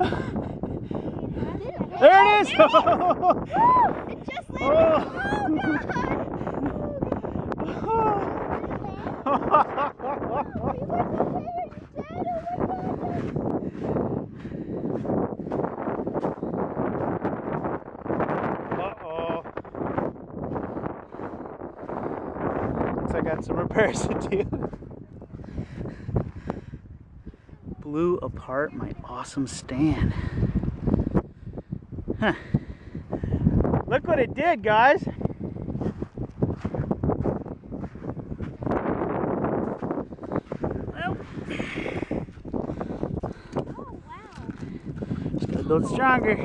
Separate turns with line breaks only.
is!
It just landed.
Oh. oh, Uh-oh. Looks like I got some repairs to do. Blew apart my awesome stand. Huh. Look what it did, guys. Well,
Oh, wow.
just gotta build stronger.